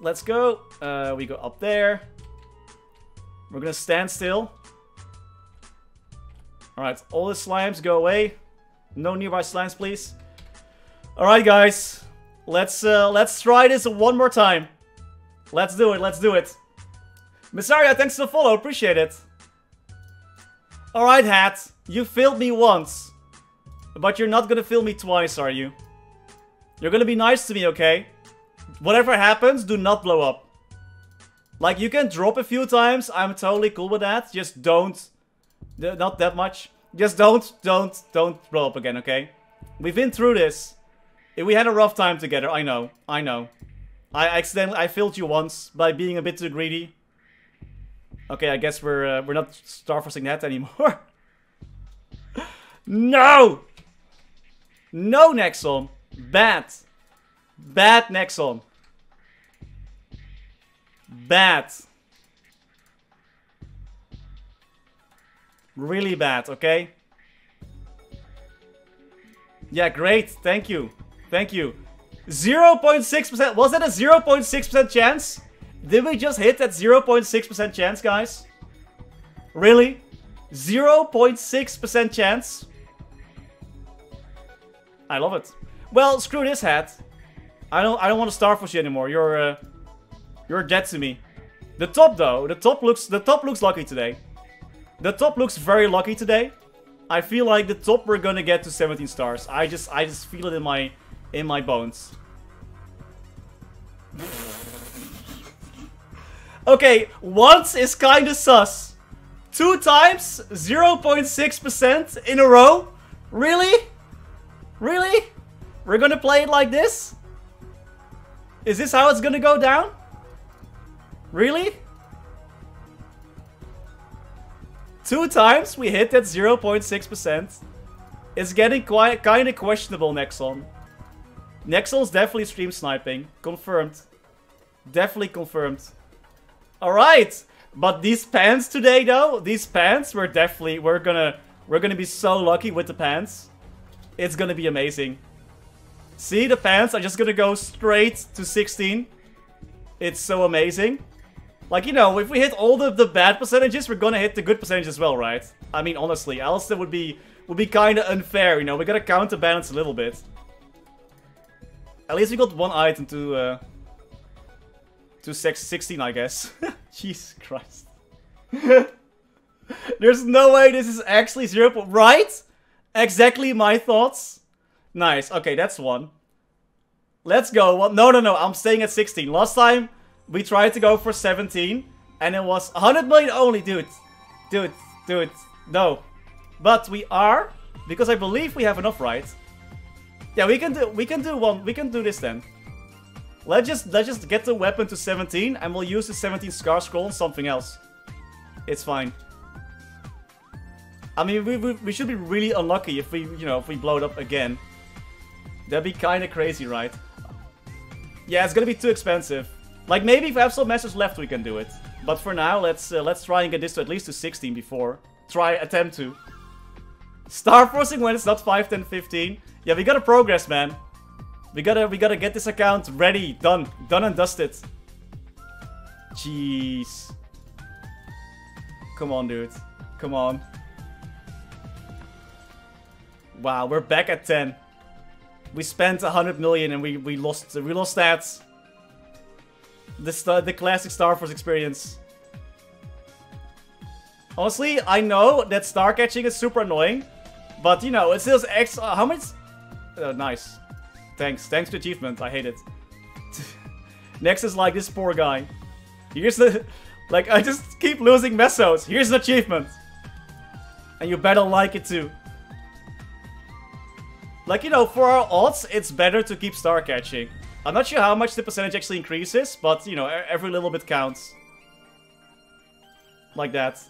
Let's go. Uh, we go up there. We're gonna stand still. Alright, all the slimes go away. No nearby slimes, please. Alright, guys. Let's uh, let's try this one more time. Let's do it, let's do it. Missaria, thanks for the follow, appreciate it. Alright, Hat. You failed me once. But you're not gonna fail me twice, are you? You're gonna be nice to me, okay? Whatever happens, do not blow up. Like, you can drop a few times, I'm totally cool with that. Just don't. Not that much. Just don't, don't, don't blow up again, okay? We've been through this. We had a rough time together, I know, I know. I accidentally, I failed you once by being a bit too greedy. Okay, I guess we're, uh, we're not starforcing that anymore. no! No, Nexon! Bad. Bad Nexon. Bad. Really bad, okay? Yeah, great. Thank you. Thank you. 0.6%. Was that a 0.6% chance? Did we just hit that 0.6% chance, guys? Really? 0.6% chance? I love it. Well, screw this hat. I don't I don't want to starfish you anymore. You're uh, you're dead to me. The top though, the top looks the top looks lucky today. The top looks very lucky today. I feel like the top we're gonna get to 17 stars. I just I just feel it in my in my bones. okay, once is kinda sus. Two times, 0.6% in a row? Really? Really? We're gonna play it like this? Is this how it's gonna go down? Really? Two times we hit that 0.6%. It's getting quite kind of questionable, Nexon. Nexon's definitely stream sniping. Confirmed. Definitely confirmed. Alright! But these pants today, though, these pants, we're definitely, we're gonna, we're gonna be so lucky with the pants. It's gonna be amazing. See, the fans are just gonna go straight to 16. It's so amazing. Like, you know, if we hit all the, the bad percentages, we're gonna hit the good percentage as well, right? I mean, honestly, else that would be would be kind of unfair, you know? We gotta counterbalance a little bit. At least we got one item to, uh... To 16, I guess. Jesus Christ. There's no way this is actually 0. Right? Exactly my thoughts. Nice. Okay, that's one. Let's go. Well, no, no, no. I'm staying at 16. Last time, we tried to go for 17. And it was 100 million only, dude. Dude, dude. No. But we are, because I believe we have enough, right? Yeah, we can do we can do one we can do this then. Let's just let's just get the weapon to 17 and we'll use the 17 star scroll on something else. It's fine. I mean we, we, we should be really unlucky if we you know if we blow it up again. That'd be kinda crazy, right? Yeah, it's gonna be too expensive. Like maybe if we have some mesos left we can do it. But for now let's uh, let's try and get this to at least to 16 before. Try attempt to. Star forcing when it's not 5, 10, 15. Yeah, we gotta progress, man. We gotta we gotta get this account ready, done, done and dusted. Jeez. Come on, dude. Come on. Wow, we're back at 10. We spent 100 million and we we lost we lost that. The the classic Star Force experience. Honestly, I know that star catching is super annoying, but you know, it still X. Uh, how much? Uh, nice. Thanks. Thanks to achievement. I hate it. Next is like this poor guy. Here's the... Like, I just keep losing mesos. Here's an achievement. And you better like it too. Like, you know, for our odds, it's better to keep star catching. I'm not sure how much the percentage actually increases, but, you know, every little bit counts. Like that.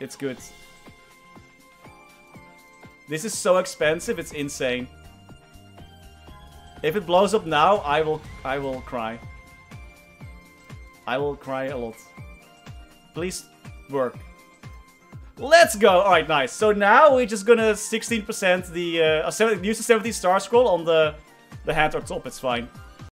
It's good. This is so expensive, it's insane. If it blows up now, I will I will cry. I will cry a lot. Please work. Let's go! Alright, nice. So now we're just gonna 16% the uh, use the 70 star scroll on the the hat or top, it's fine.